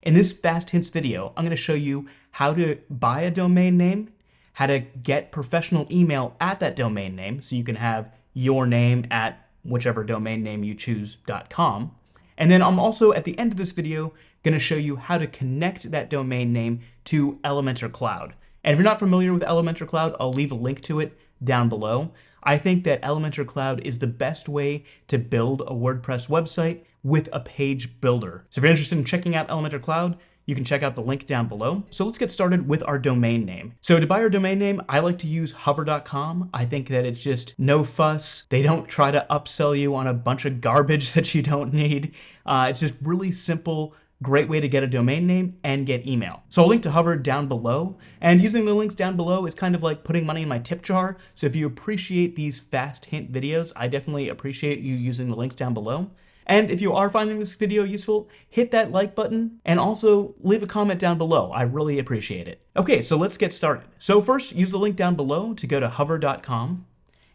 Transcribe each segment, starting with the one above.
In this Fast Hints video, I'm going to show you how to buy a domain name, how to get professional email at that domain name so you can have your name at whichever domain name you choose.com. And then I'm also, at the end of this video, going to show you how to connect that domain name to Elementor Cloud. And if you're not familiar with Elementor Cloud, I'll leave a link to it down below. I think that Elementor Cloud is the best way to build a WordPress website with a page builder. So if you're interested in checking out Elementor Cloud, you can check out the link down below. So let's get started with our domain name. So to buy our domain name, I like to use hover.com. I think that it's just no fuss. They don't try to upsell you on a bunch of garbage that you don't need. Uh, it's just really simple, great way to get a domain name and get email. So I'll link to Hover down below. And using the links down below is kind of like putting money in my tip jar. So if you appreciate these fast hint videos, I definitely appreciate you using the links down below. And if you are finding this video useful, hit that like button and also leave a comment down below. I really appreciate it. Okay, so let's get started. So first, use the link down below to go to hover.com.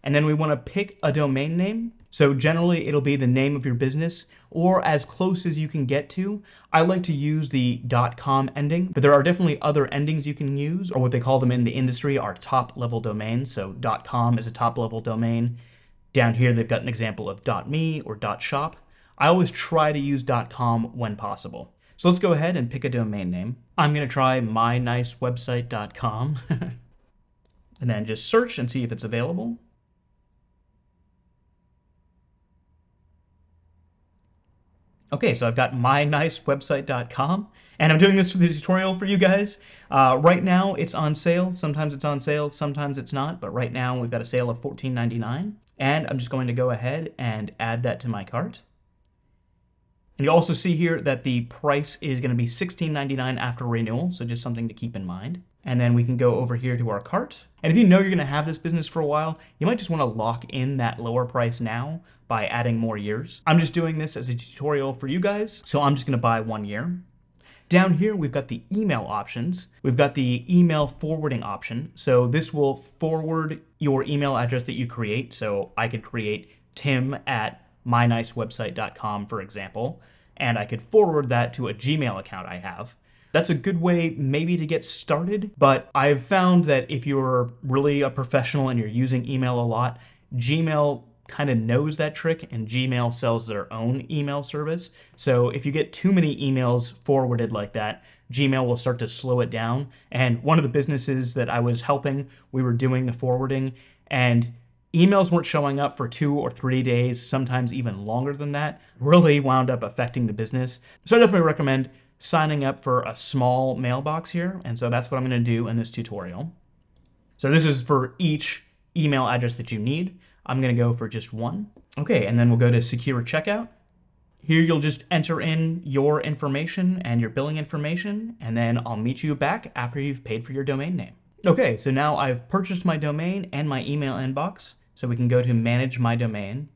And then we want to pick a domain name. So generally it'll be the name of your business or as close as you can get to. I like to use the .com ending, but there are definitely other endings you can use or what they call them in the industry are top level domains. So .com is a top level domain. Down here they've got an example of .me or .shop. I always try to use .com when possible. So let's go ahead and pick a domain name. I'm going to try mynicewebsite.com and then just search and see if it's available. Okay, so I've got mynicewebsite.com and I'm doing this for the tutorial for you guys. Uh, right now it's on sale. Sometimes it's on sale, sometimes it's not, but right now we've got a sale of $14.99 and I'm just going to go ahead and add that to my cart. And you also see here that the price is going to be $16.99 after renewal, so just something to keep in mind. And then we can go over here to our cart. And if you know you're going to have this business for a while, you might just want to lock in that lower price now by adding more years. I'm just doing this as a tutorial for you guys, so I'm just going to buy one year. Down here, we've got the email options. We've got the email forwarding option. So this will forward your email address that you create. So I could create tim at mynicewebsite.com, for example, and I could forward that to a Gmail account I have. That's a good way maybe to get started, but I've found that if you're really a professional and you're using email a lot, Gmail kind of knows that trick and Gmail sells their own email service. So if you get too many emails forwarded like that, Gmail will start to slow it down. And one of the businesses that I was helping, we were doing the forwarding and emails weren't showing up for two or three days, sometimes even longer than that, really wound up affecting the business. So I definitely recommend signing up for a small mailbox here. And so that's what I'm going to do in this tutorial. So this is for each email address that you need. I'm going to go for just one. Okay, and then we'll go to secure checkout. Here you'll just enter in your information and your billing information, and then I'll meet you back after you've paid for your domain name. Okay, so now I've purchased my domain and my email inbox. So we can go to manage my domain.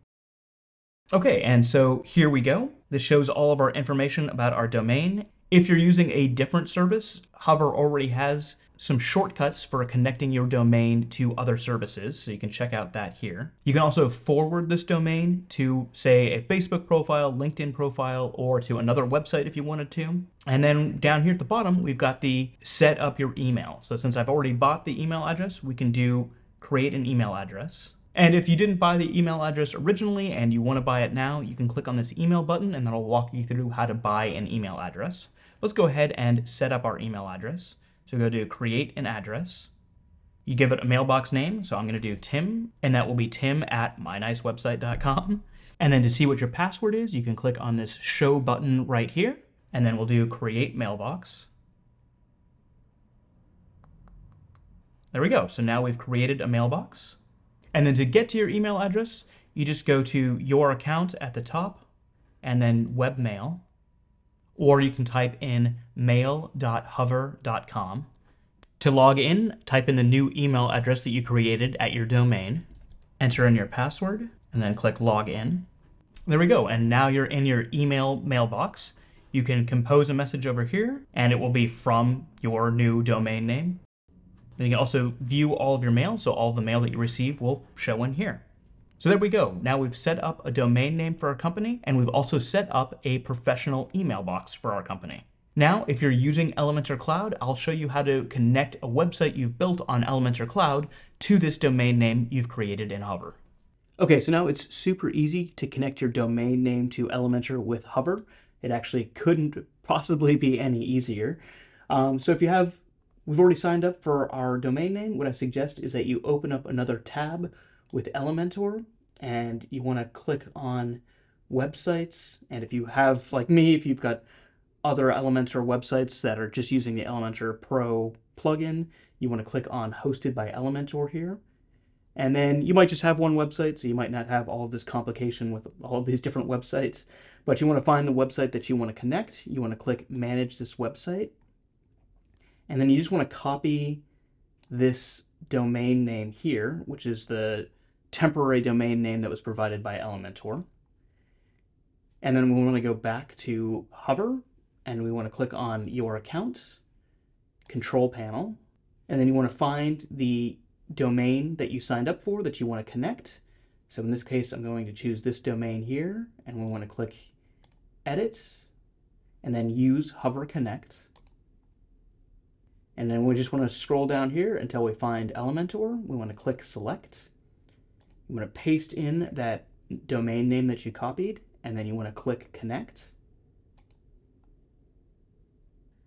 Okay, and so here we go. This shows all of our information about our domain. If you're using a different service, Hover already has some shortcuts for connecting your domain to other services, so you can check out that here. You can also forward this domain to, say, a Facebook profile, LinkedIn profile, or to another website if you wanted to. And then down here at the bottom, we've got the set up your email. So since I've already bought the email address, we can do create an email address. And if you didn't buy the email address originally and you want to buy it now, you can click on this email button and that'll walk you through how to buy an email address. Let's go ahead and set up our email address. So go to create an address. You give it a mailbox name. So I'm going to do Tim, and that will be tim at mynicewebsite.com. And then to see what your password is, you can click on this show button right here. And then we'll do create mailbox. There we go. So now we've created a mailbox. And then to get to your email address, you just go to your account at the top and then webmail, or you can type in mail.hover.com. To log in, type in the new email address that you created at your domain, enter in your password, and then click login. There we go, and now you're in your email mailbox. You can compose a message over here, and it will be from your new domain name. Then you can also view all of your mail, so all the mail that you receive will show in here. So there we go. Now we've set up a domain name for our company, and we've also set up a professional email box for our company. Now, if you're using Elementor Cloud, I'll show you how to connect a website you've built on Elementor Cloud to this domain name you've created in Hover. Okay, so now it's super easy to connect your domain name to Elementor with Hover. It actually couldn't possibly be any easier. Um, so if you have, we've already signed up for our domain name, what I suggest is that you open up another tab with Elementor and you want to click on websites. And if you have, like me, if you've got other Elementor websites that are just using the Elementor Pro plugin, you want to click on Hosted by Elementor here. And then you might just have one website, so you might not have all of this complication with all of these different websites. But you want to find the website that you want to connect. You want to click Manage this website. And then you just want to copy this domain name here, which is the temporary domain name that was provided by Elementor. And then we want to go back to Hover, and we want to click on Your Account, Control Panel, and then you want to find the domain that you signed up for that you want to connect. So in this case, I'm going to choose this domain here, and we want to click Edit, and then Use Hover Connect. And then we just want to scroll down here until we find Elementor. We want to click Select. I'm going to paste in that domain name that you copied, and then you want to click Connect.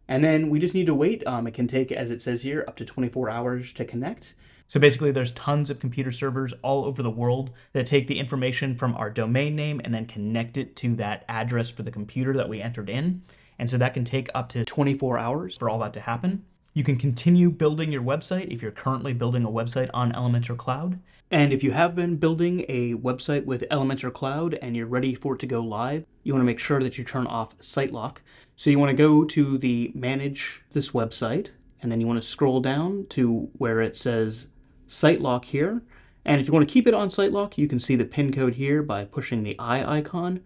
And then we just need to wait. Um, it can take, as it says here, up to 24 hours to connect. So basically, there's tons of computer servers all over the world that take the information from our domain name and then connect it to that address for the computer that we entered in. And so that can take up to 24 hours for all that to happen. You can continue building your website if you're currently building a website on Elementor Cloud. And if you have been building a website with Elementor Cloud and you're ready for it to go live, you want to make sure that you turn off site lock. So you want to go to the manage this website and then you want to scroll down to where it says site lock here. And if you want to keep it on site lock, you can see the pin code here by pushing the eye icon.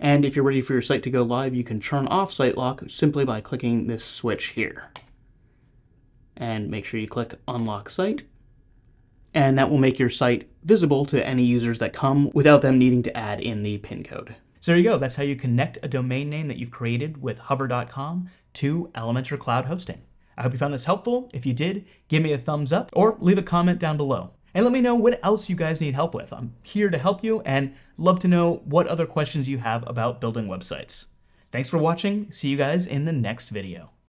And if you're ready for your site to go live, you can turn off site lock simply by clicking this switch here and make sure you click Unlock Site. And that will make your site visible to any users that come without them needing to add in the PIN code. So there you go. That's how you connect a domain name that you've created with hover.com to Elementor Cloud Hosting. I hope you found this helpful. If you did, give me a thumbs up or leave a comment down below. And let me know what else you guys need help with. I'm here to help you and love to know what other questions you have about building websites. Thanks for watching. See you guys in the next video.